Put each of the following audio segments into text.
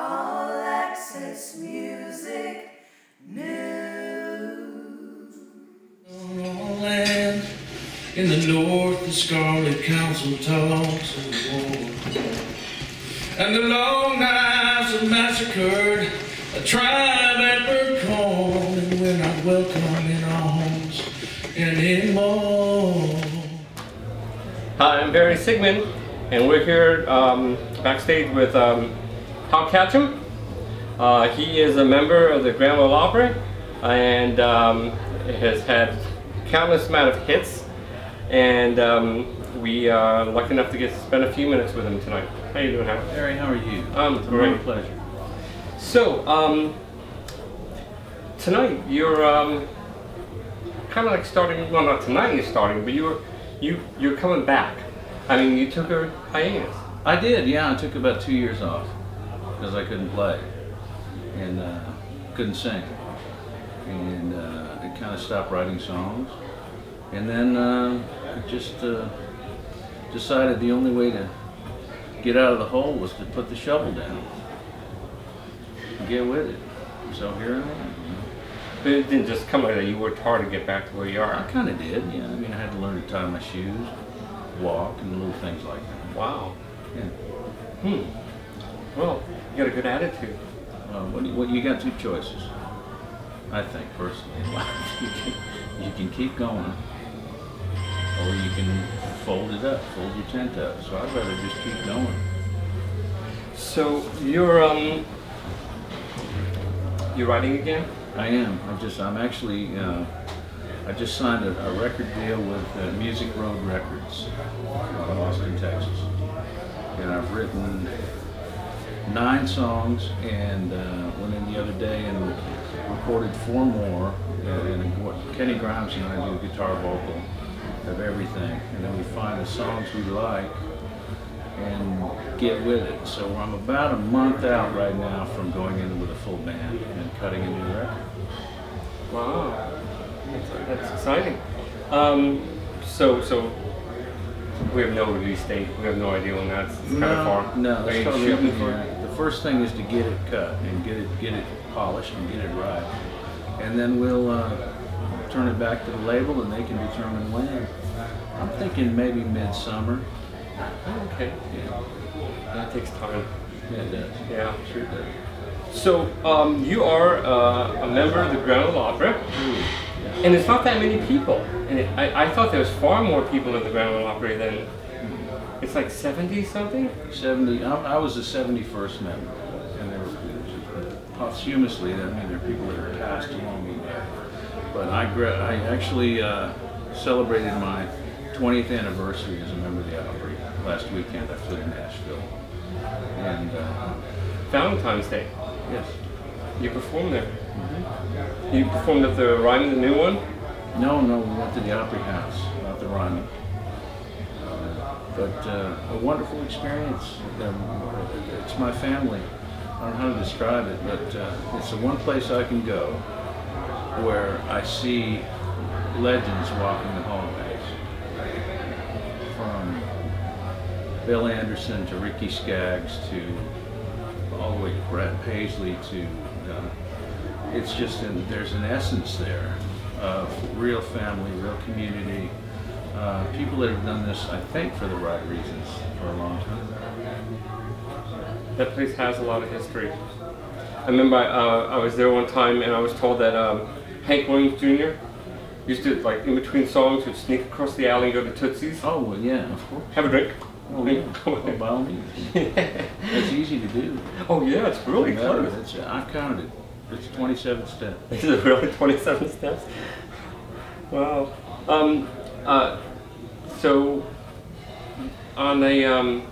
All Access Music News. land in the north, the Scarlet Council talks of war. And the long knives have massacred a tribe at Burcombe, and we're not welcome in our homes anymore. Hi, I'm Barry Sigman, and we're here um, backstage with um, Tom Ketchum. Uh, he is a member of the Grand Ole Opry and um, has had countless amount of hits. And um, we are lucky enough to get to spend a few minutes with him tonight. How you doing, Howard? Barry, how are you? I'm It's a great. real pleasure. So, um, tonight you're um, kind of like starting. Well, not tonight you're starting, but you're you you're coming back. I mean, you took a hiatus. I did, yeah. I took about two years off because I couldn't play and uh, couldn't sing, and uh, I kind of stopped writing songs. And then uh, I just uh, decided the only way to get out of the hole was to put the shovel down, and get with it. So here I am. But it didn't just come like that. You worked hard to get back to where you are. I kind of did, yeah. I mean, I had to learn to tie my shoes, walk, and little things like that. Wow. Yeah. Hmm. Well, got a good attitude. Uh, what, you, what you got two choices, I think personally. you, can, you can keep going, or you can fold it up, fold your tent up. So I'd rather just keep going. So you're um, you're writing again. I am. I just. I'm actually. Uh, I just signed a, a record deal with uh, Music Road Records in Austin, Texas, and I've written nine songs and uh, went in the other day and recorded four more. And what Kenny Grimes and I do guitar vocal of everything, and then we find the songs we like and get with it. So I'm about a month out right now from going in with a full band and cutting a new record. Wow, that's, that's exciting. Um, so so we have no release date. We have no idea when that's. It's kind of far. No, Are it's you totally shooting for the it? air. The first thing is to get it cut and get it get it polished and get it right, and then we'll uh, turn it back to the label and they can determine when. I'm thinking maybe midsummer. Okay. Yeah, That takes time. yeah, it does. Yeah. Sure does. So um, you are uh, a member of the Grand Ole Opry, and it's not that many people. And it, I, I thought there was far more people in the Grand Ole Opry than it's like seventy something. 70. I, I was the 71st member, and there were posthumously. I mean, there are people that have passed along me. But I, I actually uh, celebrated my 20th anniversary as a member of the Opry last weekend. I flew to Nashville, and uh, Valentine's Day. yes, You performed there. You performed at the Rhyme the New One. no, no, we went to the Opry House, not the Ryman. But uh, a wonderful experience. Um, it's my family. I don't know how to describe it, but uh, it's the one place I can go where I see legends walking the hallways. From Bill Anderson to Ricky Skaggs to all the way to Brad Paisley to uh, it's just there's an essence there of real family, real community, uh, people that have done this, I think, for the right reasons for a long time. That place has a lot of history. I remember I, uh, I was there one time and I was told that um, Hank Williams Jr. used to, like, in between songs, would sneak across the alley and go to Tootsie's. Oh well, yeah, of course. Have a drink. Oh yeah, oh, by all means. It's easy to do. oh yeah, it's really close. It's, I've counted it. It's 27 steps. Is really 27 steps. Wow. Um, uh, so, on a, um,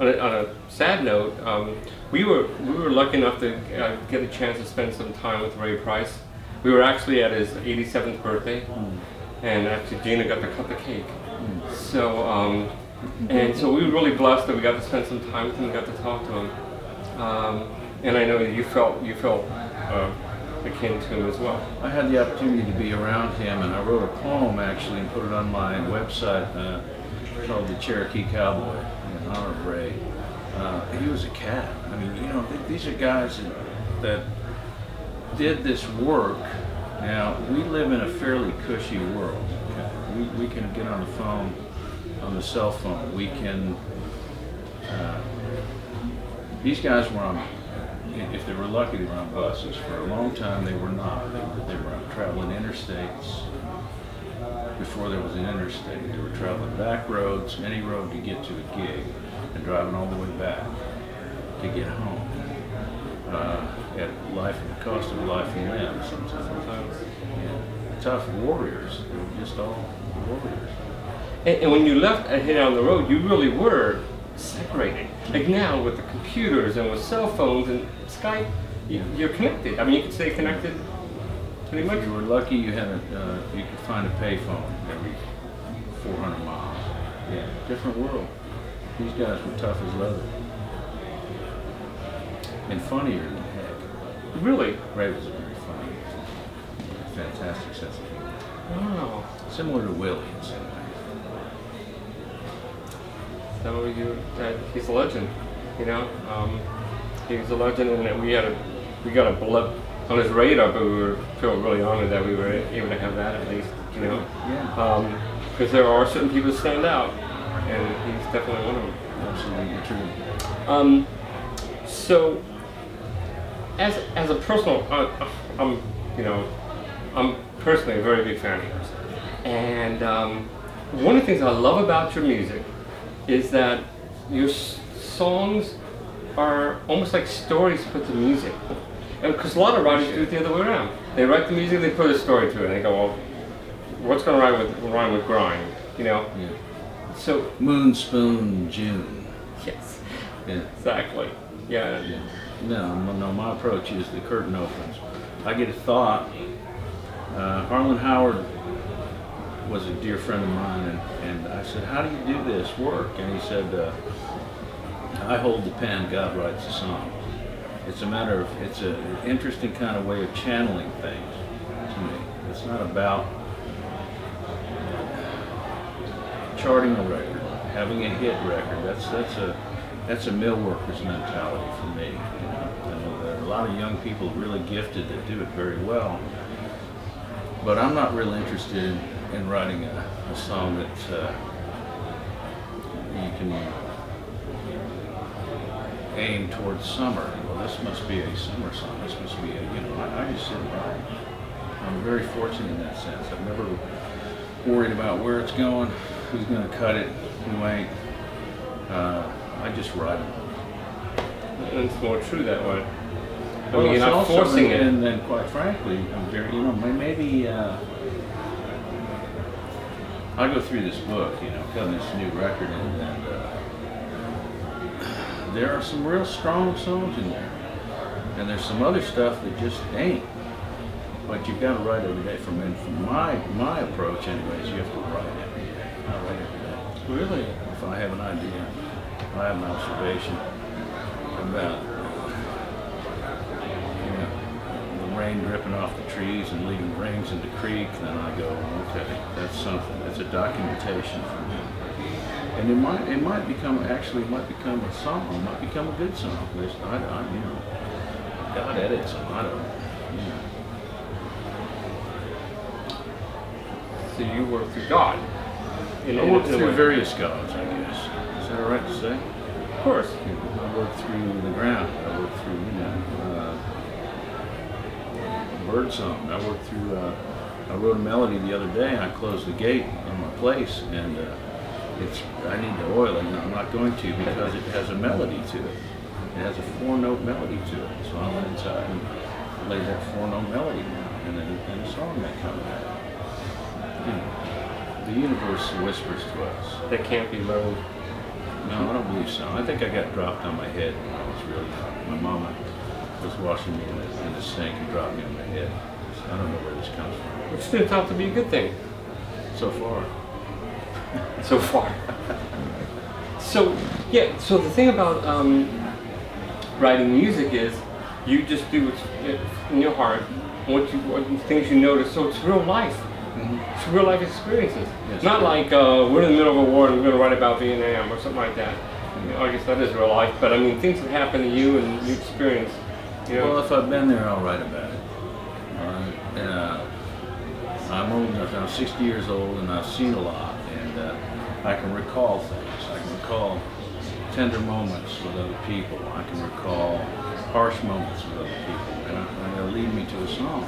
on a on a sad note, um, we were we were lucky enough to uh, get a chance to spend some time with Ray Price. We were actually at his 87th birthday, and actually Gina got to cut the cake. So, um, and so we were really blessed that we got to spend some time with him and got to talk to him. Um, and I know you felt you felt uh, akin to as well. I had the opportunity to be around him, and I wrote a poem actually and put it on my website uh, called "The Cherokee Cowboy" in honor of Ray. uh, he was a cat. I mean, you know, th- these are guys that, that did this work. Now, we live in a fairly cushy world. We, we can get on the phone, on the cell phone. We can. Uh, these guys were on, if they were lucky, they were on buses. For a long time, they were not. They were, they were traveling interstates before there was an interstate. They were traveling back roads, any road to get to a gig, and driving all the way back to get home. Uh, at life, the cost of life and limb sometimes. Yeah. Tough warriors. They were just all warriors. And, and when you left and head on the road, you really were separated. Like now with the computers and with cell phones and Skype, you, you're connected. I mean, you can stay connected pretty much. If you were lucky, you had a, uh, you could find a payphone every 400 miles. Yeah, different world. These guys were tough as leather. And funnier than heck. Really? Ray was a very funny, fantastic sense of humor. Wow. Similar to Willie in some ways. So you, that he's a legend. You know, um, he's a legend, and we had a, we got a blip on his radar, but we were feel really honored that we were able to have that at least. You know, Yeah. because there are certain people that stand out, and he's definitely one of them. Absolutely true. Um, so, as as a personal, uh, I'm you know, I'm personally a very big fan of yours, and um, one of the things I love about your music is that your songs are almost like stories put to music. Because a lot of writers do it the other way around. They write the music, they put a story to it, and they go, well, what's going to rhyme with rhyme with grind? You know. Yeah. So Moon Spoon June. yes, Yeah. exactly. Yeah. Yeah. No, no, my approach is the curtain opens. I get a thought. Uh, Harlan Howard was a dear friend of mine, and, and I said, How do you do this work? And he said, uh, I hold the pen, God writes the song. It's a matter of, it's an interesting kind of way of channeling things to me. It's not about charting a record, having a hit record. That's that's a that's a mill worker's mentality for me. You know? There are a lot of young people really gifted that do it very well. But I'm not real interested in, in writing a, a song that uh, you can aim towards summer. Well, this must be a summer song. This must be a, you know, I, I just sit write. I'm very fortunate in that sense. I've never worried about where it's going, who's going to cut it, who ain't. Uh, I just write. And it's more true that way. I Well, mean, it's you're not also- forcing it. And then, quite frankly, I'm very, you know, maybe uh, I go through this book, you know, cutting this new record, and, and uh, there are some real strong songs in there, and there's some other stuff that just ain't. But you've got to write every day. From, and from my my approach, anyways, you have to write every day. I write every day. Really? If I have an idea, if I have an observation about you know, the rain dripping off the trees and leaving rings in the creek, then I go, okay, that's something. That's a documentation for me. And it might it might become actually it might become a song, it might become a good song. I, I, you know, God edits them. I don't. You know. So you work through God. In, I work through various gods, I guess. Is that all right to say? Of course. I work through the ground. I work through, you know, uh, bird song. I work through. Uh, I wrote a melody the other day. I closed the gate on my place, and uh, it's. I need to oil it. and I'm not going to because it has a melody to it. It has a four-note melody to it. So I went inside and laid that four-note melody down, and then and a song that comes out. You know, the universe whispers to us. That can't be learned. No, I don't believe so. I think I got dropped on my head when I was really young. My mama was washing me in the, in the sink and dropped me on my head. I don't know where this comes from. Which turns out to be a good thing So far. so far. so yeah. So the thing about um, writing music is you just do what's in your heart, what you what things you notice. So it's real life. It's real life experiences. Yes. Not like uh, we're in the middle of a war and we're going to write about Vietnam or something like that. I guess that is real life, but I mean, things that happen to you and you experience. You know, Well, if I've been there, I'll write about it. All right. And, uh, I'm old enough. I'm 60 years old, and I've seen a lot, uh, I can recall things. I can recall tender moments with other people. I can recall harsh moments with other people, and, and they'll lead me to a song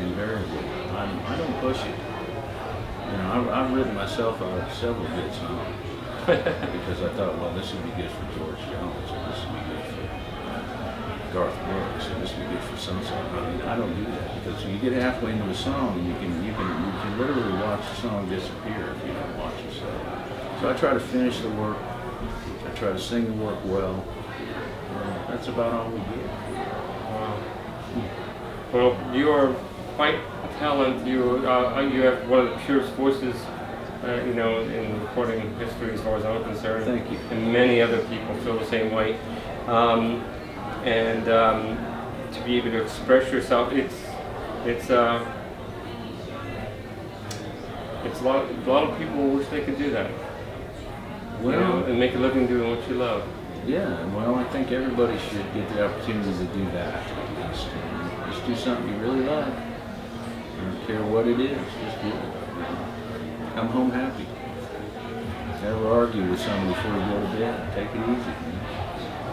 invariably. I'm, I don't push it. You know, I've, I've written myself of several good songs because I thought, well, this would be good for George Jones, or this would be good for Garth Brooks, this would be good for song. I mean, I don't do that because you get halfway into a song, and you can you can you can literally watch the song disappear if you don't watch it. So, so I try to finish the work. I try to sing the work well. That's about all we get. Wow. Well, you are quite a talent. You uh, you have one of the purest voices, uh, you know, in recording history as far as I'm concerned. Thank you. And many other people feel the same way. Um, and um, to be able to express yourself, it's it's uh, it's a lot. A lot of people wish they could do that. you know, Well, and make a living doing what you love. yeah. Well, I think everybody should get the opportunity to do that. And Just do something you really love. I don't care what it is. Just do it. Come home happy. Never argue with someone before you go to bed. Take it easy.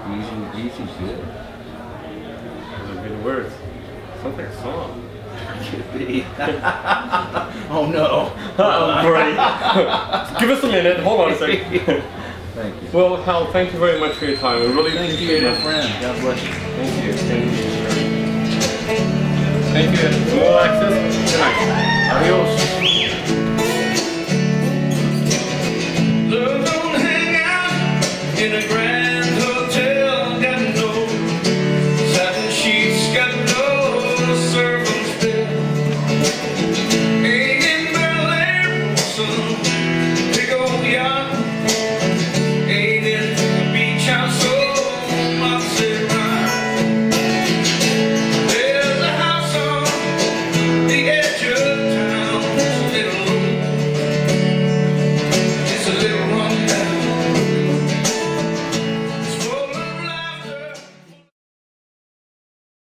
Easy, easy's good. Those are good words. Sounds like a song. Could be. oh no. Oh, great. Give us a minute. Hold on a second. Thank you. well, Hal, thank you very much for your time. We really Thank appreciate you, my it. friend. God bless you. Thank you. Thank you. Thank you. Well, Alexis. Good night. Adios. Love don't hang out in a